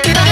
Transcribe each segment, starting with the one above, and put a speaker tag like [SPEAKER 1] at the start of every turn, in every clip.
[SPEAKER 1] canal!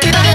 [SPEAKER 2] Get up.